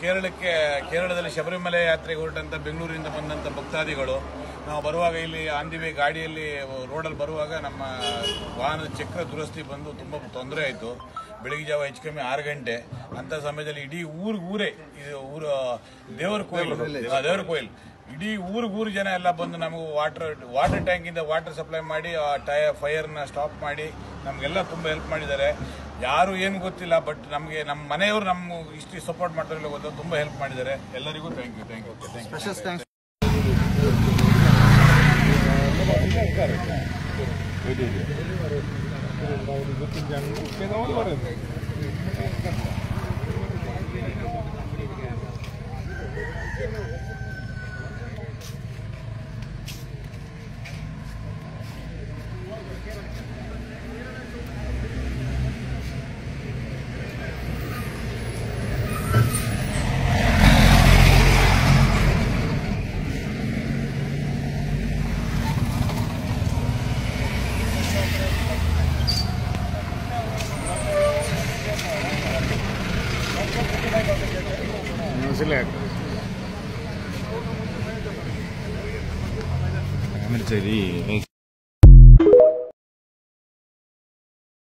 ಕೇರಳಕ್ಕೆ ಕೇರಳದಲ್ಲಿ ಶಬರಿಮಲೆ ಯಾತ್ರೆಗೆ ಹೊರಟಂಥ ಬೆಂಗಳೂರಿಂದ ಬಂದಂಥ ಭಕ್ತಾದಿಗಳು ನಾವು ಬರುವಾಗ ಇಲ್ಲಿ ಆನ್ ದಿ ವೇ ಗಾಡಿಯಲ್ಲಿ ರೋಡಲ್ಲಿ ಬರುವಾಗ ನಮ್ಮ ವಾಹನದ ಚಕ್ರ ದುರಸ್ತಿ ಬಂದು ತುಂಬ ತೊಂದರೆ ಆಯಿತು. ಬೆಳಿಗ್ಗೆ ಜಾವ ಹೆಚ್ಚು ಕಮ್ಮಿ ಆರು ಗಂಟೆ. ಅಂಥ ಸಮಯದಲ್ಲಿ ಇಡೀ ಊರು ಊರೇ ಇದು ಊರು ದೇವರ ಕೋಯಿಲ್. ದೇವರ ಕೊಯ್ಲ್. ಇಡೀ ಊರಿಗೂರು ಊರು ಜನ ಎಲ್ಲ ಬಂದು ನಮಗೆ ವಾಟರ್ ವಾಟರ್ ಟ್ಯಾಂಕಿಂದ ವಾಟರ್ ಸಪ್ಲೈ ಮಾಡಿ ಆ ಟಯ ಫೈರ್ನ ಸ್ಟಾಪ್ ಮಾಡಿ ನಮಗೆಲ್ಲ ತುಂಬ ಹೆಲ್ಪ್ ಮಾಡಿದ್ದಾರೆ. ಯಾರು ಏನು ಗೊತ್ತಿಲ್ಲ ಬಟ್ ನಮಗೆ ನಮ್ಮ ಮನೆಯವರು ನಮ್ಮ ಇಷ್ಟು ಸಪೋರ್ಟ್ ಮಾಡ್ತಾರಲ್ಲ ಗೊತ್ತು ತುಂಬ ಹೆಲ್ಪ್ ಮಾಡಿದ್ದಾರೆ. ಎಲ್ಲರಿಗೂ thank you thank you thank you മനസ്സിലാക്കും അങ്ങനെ ശരി